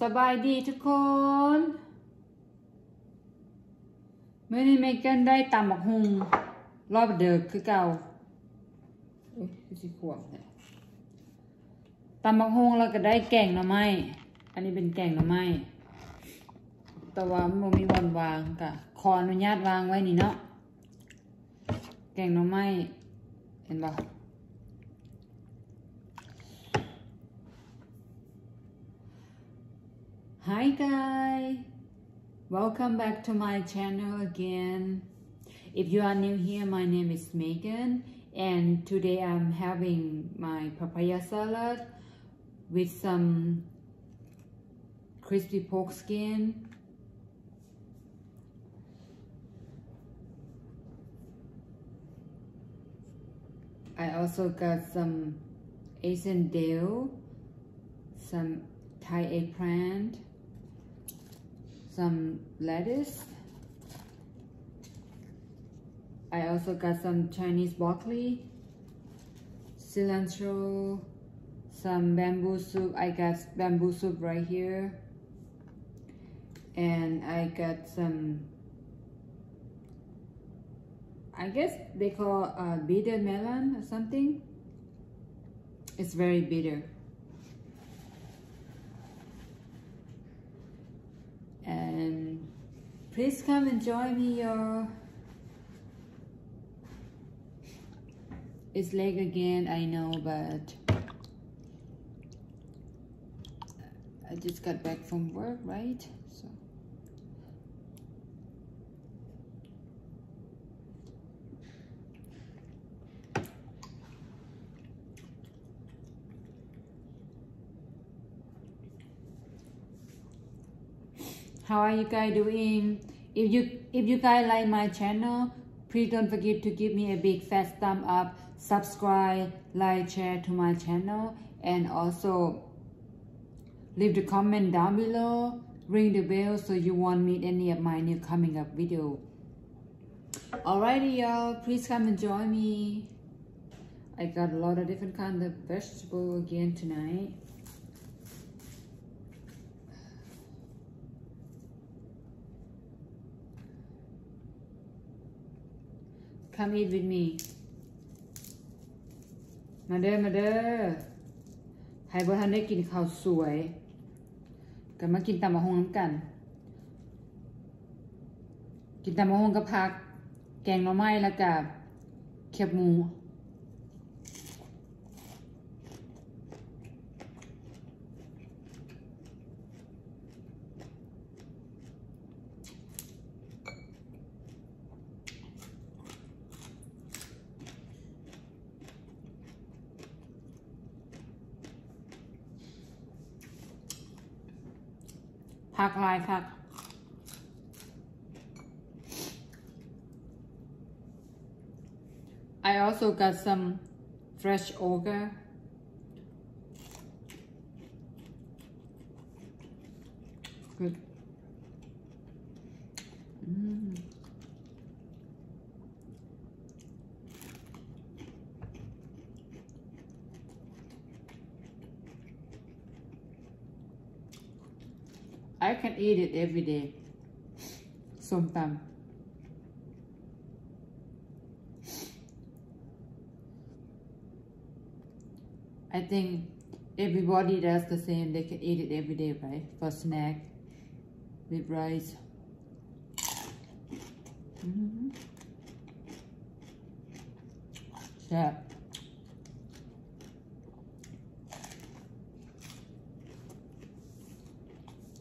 สบายดีทุกคนเมื่อนี้เมกันได้ตำบักฮุงรอบเดิมคือเก่าอุ้ยคือสิขวบเนี่ยตำบักฮุงแล้วก็ได้แกงหน่อไม้ อันนี้เป็นแกงหน่อไม้ แต่ว่ามันมีวันวางกะขออนุญาตวางไว้นี่เนาะ แกงหน่อไม้ เห็นปะ Hi guys, welcome back to my channel again. If you are new here, my name is Megan and today I'm having my papaya salad with some crispy pork skin. I also got some Asian dill, some Thai eggplant, some lettuce. I also got some Chinese broccoli, cilantro, some bamboo soup. I got bamboo soup right here. And I got some, I guess they call uh, bitter melon or something. It's very bitter. And please come and join me y'all. It's late again I know but I just got back from work right so how are you guys doing? If you if you guys like my channel please don't forget to give me a big fat thumb up subscribe like share to my channel and also leave the comment down below. Ring the bell so you won't miss any of my new coming up video. Alrighty y'all please come and join me. I got a lot of different kind of vegetable again tonight Come eat with me มาเด้อมาเด้อใครบ่ทันได้กินข้าวสวย กันมากินตำมะฮงน้ำกัน กินตำมะฮงกับผัก แกงหน่อไม้แล้วกับเขียบหมู I also got some fresh okra. Good. I can eat it every day. Sometimes. I think everybody does the same. They can eat it every day, right? For snack with rice. Mm -hmm. Yeah.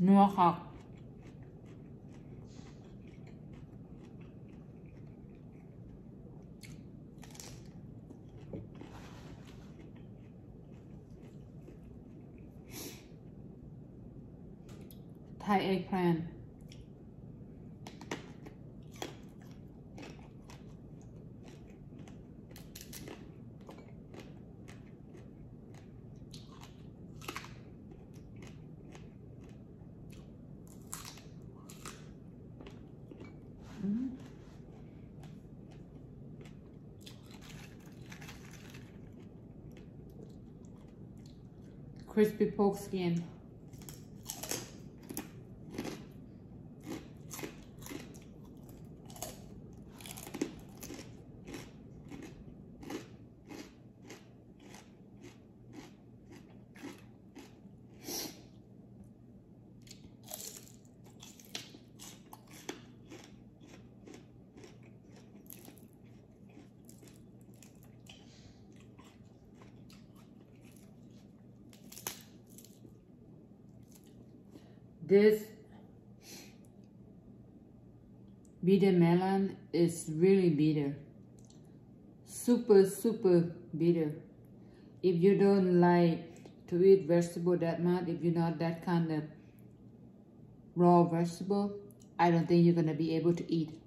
นัวคักไทยเอ็กแพลน pork skin this bitter melon is really bitter. Super super bitter. If you don't like to eat vegetable that much if you're not that kind of raw vegetable I don't think you're gonna be able to eat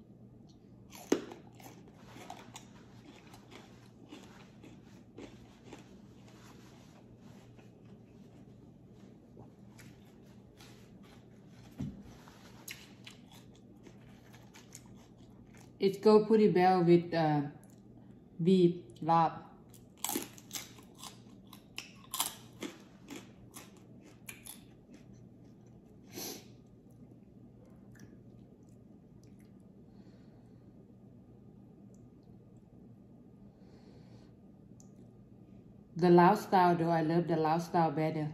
it go pretty well with uh, beef lab. The Lao style though, I love the Lao style better.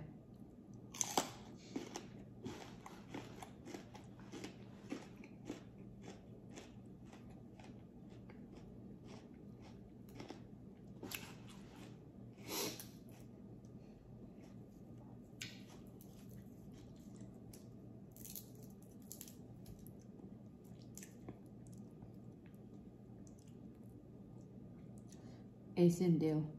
Asian dill.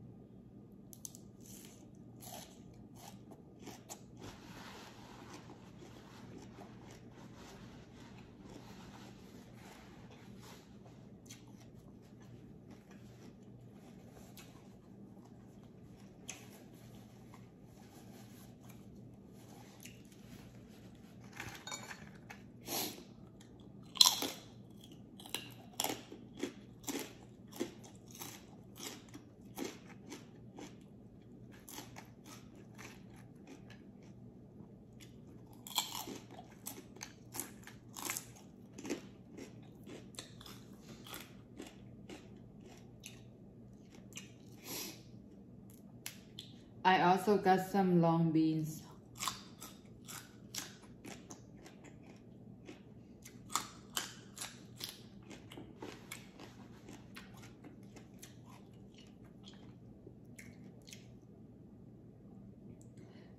I also got some long beans.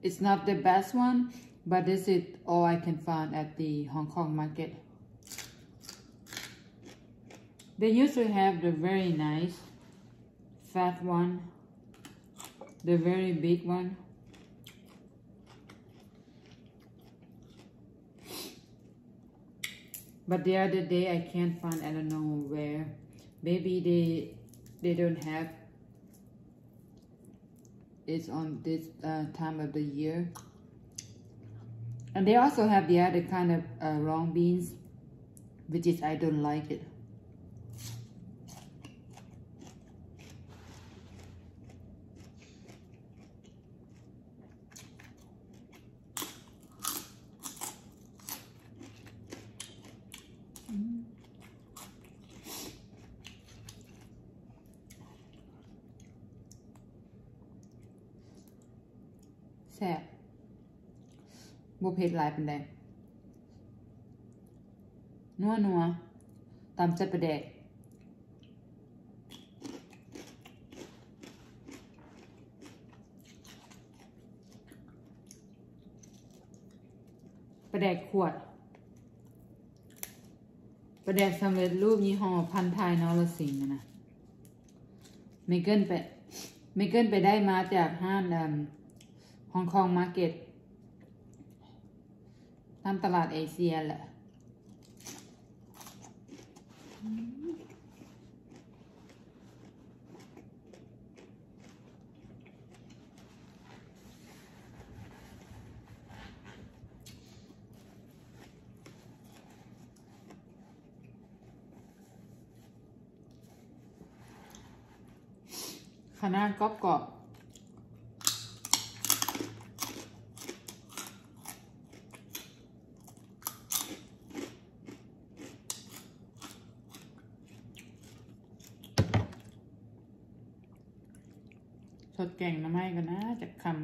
It's not the best one, but this is all I can find at the Hong Kong market. They usually have the very nice fat one the very big one. But the other day I can't find I don't know where. Maybe they they don't have. It's on this uh, time of the year. And they also have the other kind of uh, long beans which is I don't like it เผ็ดหลายปานใดนัวนัวตำจัดประแดกประแดกขวด ประแดกสำเร็จรูปยี่ห้อพันทายนอรสิงห์นะไม่เกินไปไม่เกินไปได้มาจากห้างฮองคองมาร์เก็ตามตลาดเอเชียแหละขนาดกรอบกรอบ ดแกงน้ำไม้กันนะจากคำ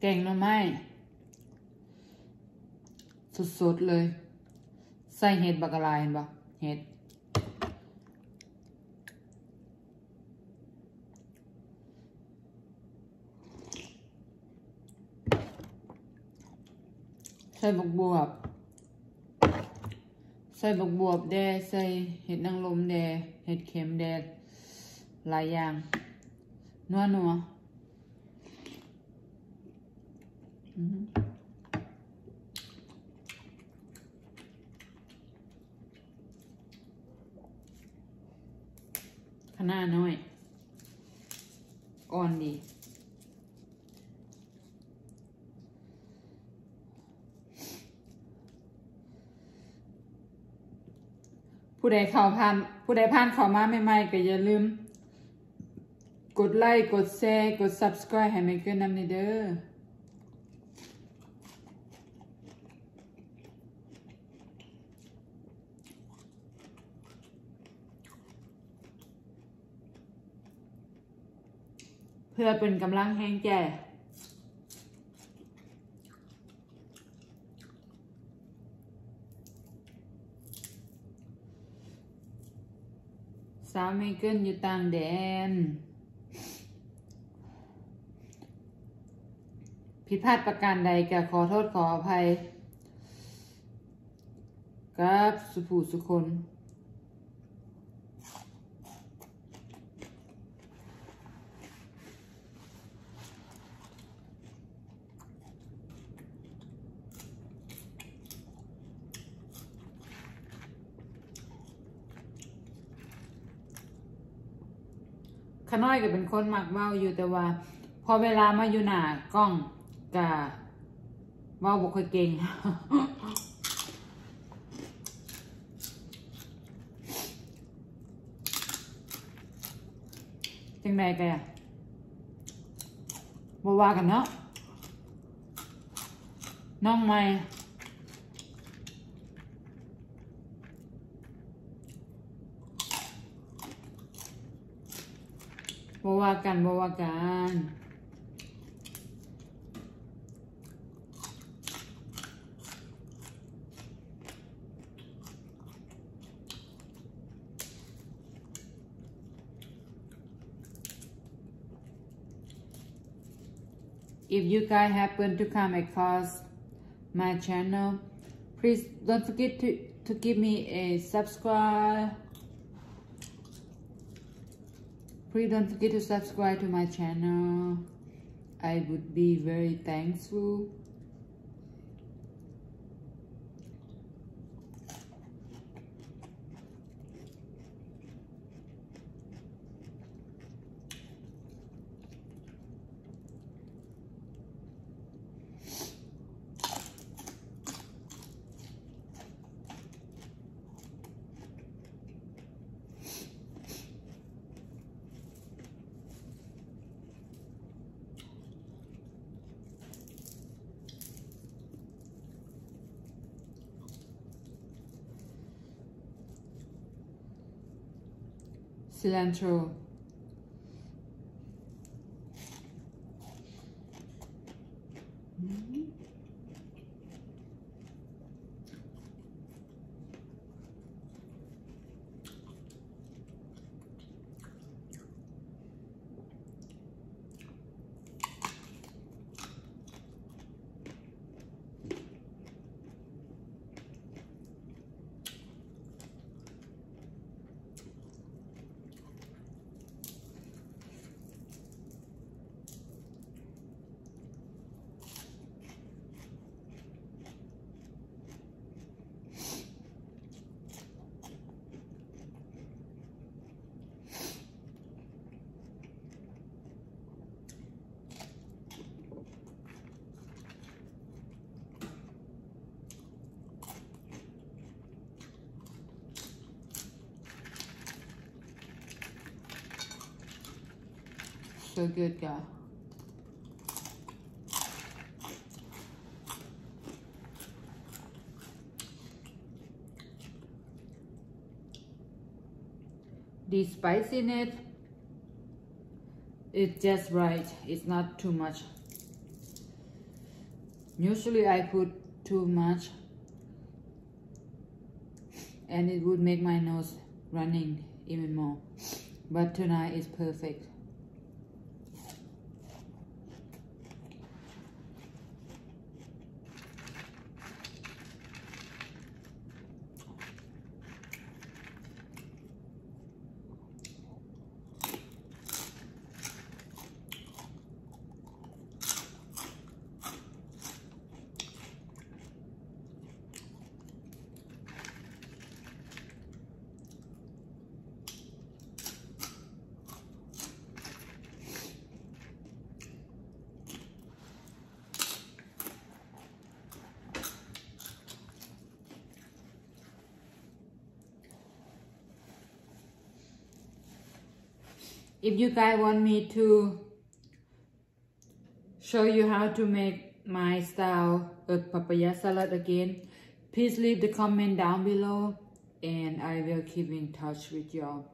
แกงน้ำไม้สดๆเลย ใส่เห็ดบักกะลายเห็นปะเห็ด ส่บกบวบ ใส่บกบวบแดใส่เห็ดนางรมแดเห็ดเข็มแดหลายอย่าง นัวนัวอือหือขนาดน้อย อ่อนดี ผู้ใดเข้าผ่านผู้ใดผ่านเข้ามาใหม่ๆก็อย่าลืม กดไลค์กดแชร์กด subscribe ให้แม่เกินนำในเด้อเพื่อเป็นกำลังแห่งแก่ สาวเมเกิลอยู่ต่างแดน ผิดพลาดประการใดก็ขอโทษขออภัยกับสุภูสุคน ขน้ อยก็เป็นคนมักเว้าอยู่แต่ว่า พอเวลามาอยู่หน้ากล้องกะเว้าบ่ค่อยเก่งจังใดกะบ่ว่ากันเนาะน้องใหม่ ว่ากันบ่ว่ากัน If you guys happen to come across my channel, please don't forget to, to give me a subscribe. Please don't forget to subscribe to my channel. I would be very thankful. Cilantro. Mhm. So good, guy. The spice in it, it's just right. It's not too much. Usually I put too much. and it would make my nose running even more but tonight is perfect if you guys want me to show you how to make my style of papaya salad again please leave the comment down below and I will keep in touch with y'all.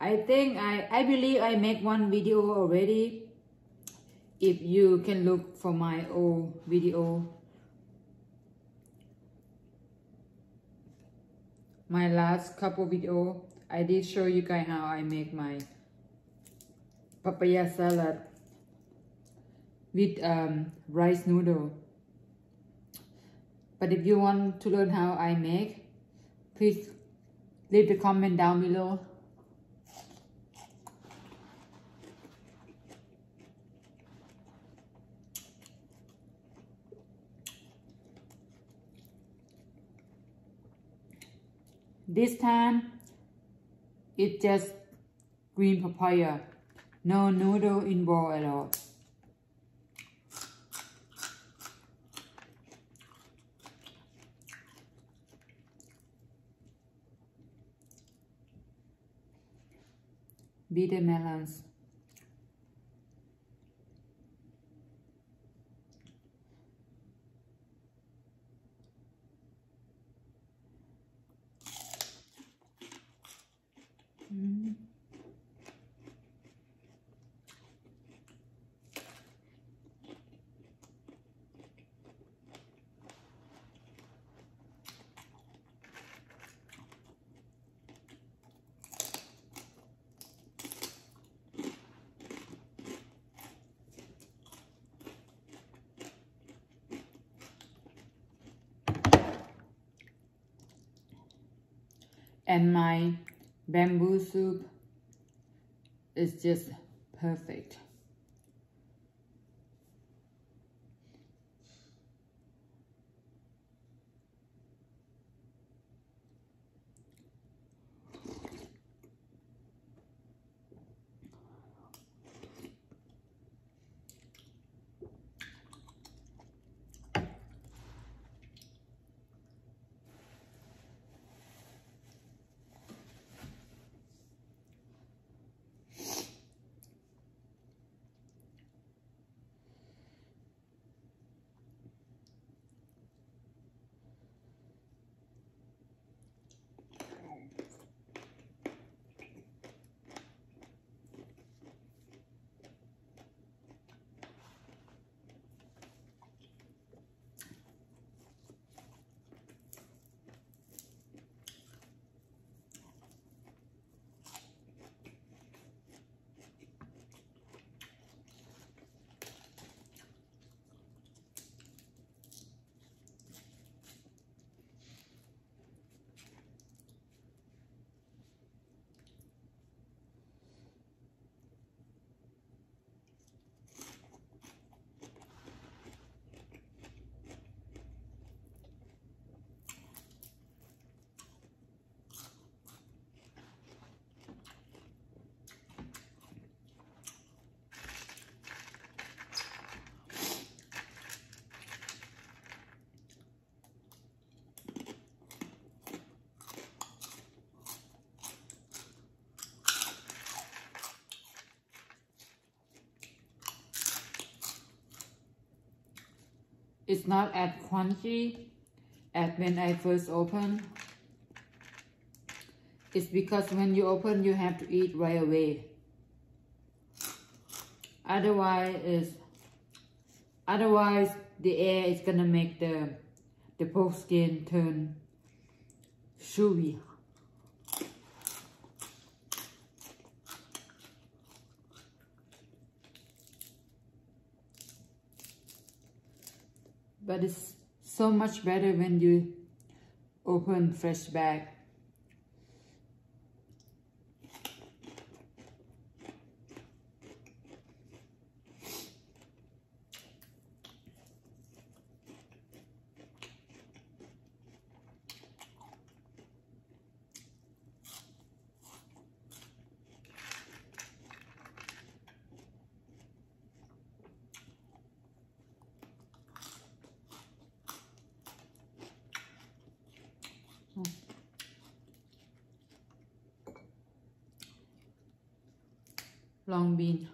I think I, I believe I make one video already. If you can look for my old video. My last couple video I did show you guys how I make my papaya salad with um, rice noodle. But if you want to learn how I make, please leave the comment down below. This time, it's just green papaya. No noodle involved at all. bitter melons. And my bamboo soup is just perfect. It's not as crunchy as when I first opened. It's because when you open, you have to eat right away. Otherwise, is otherwise the air is gonna make the the pork skin turn chewy. But it's so much better when you open fresh bag. Long bean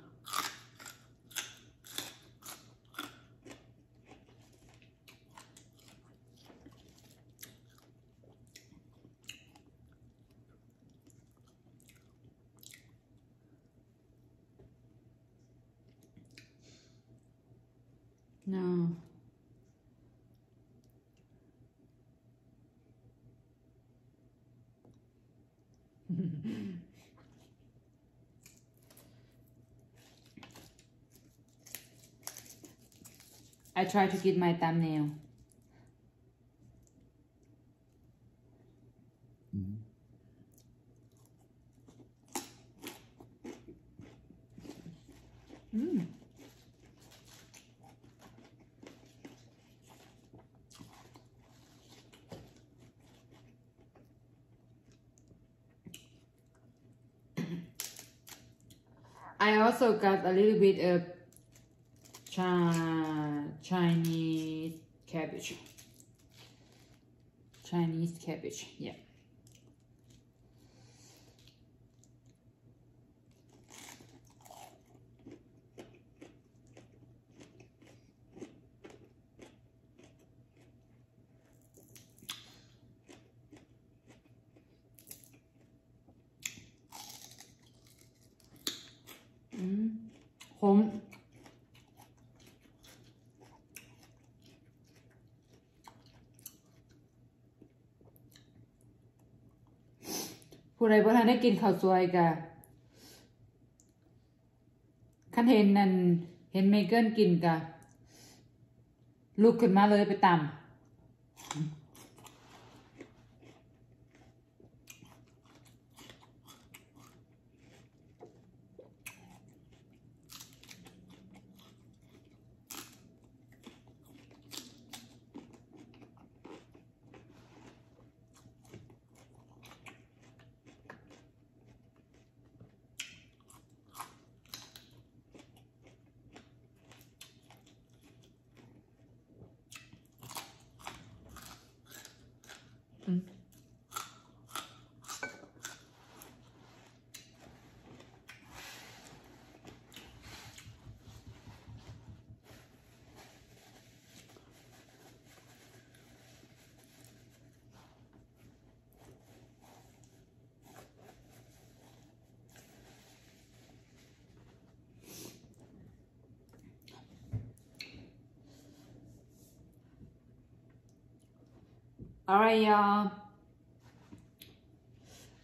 I try to get my thumbnail. Mm. I also got a little bit of Chi Chinese cabbage. Chinese cabbage, yeah. ผู้ใดบ่ทันได้กินข้าวสวยกะคันเห็นนั่นเห็นเมเกิลกินกะลุกขึ้นมาเลยไปตำ Alright, y'all.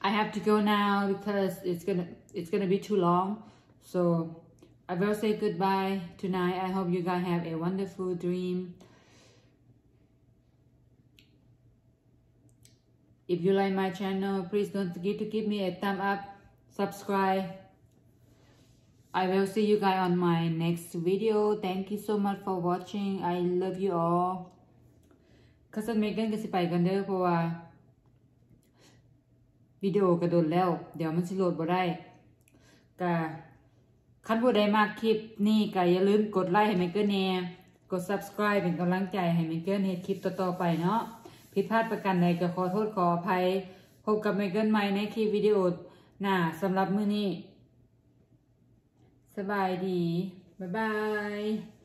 I have to go now because it's gonna it's gonna be too long. So I will say goodbye tonight. I hope you guys have a wonderful dream. If you like my channel, please don't forget to give me a thumb up, subscribe. I will see you guys on my next video. Thank you so much for watching. I love you all. คัสเมกันก็สิไปกันเด้อเพราะว่า วิดีโอกระโดดแล้ว เดี๋ยวมันสิโหลดบ่ได้กะคันผู้ใดมากคลิปนี่ก็อย่าลืมกดไลค์ให้เมเกิลแน่กด subscribe เป็นกำลังใจให้เมเกิลเฮ็ดคลิปต่อๆไปเนาะผิดพลาดประการใดก็ขอโทษขออภัย พบกับเมเกิลใหม่ในคลิปวิดีโอหน้าสำหรับมื้อนี้ สบายดี บ๊ายบาย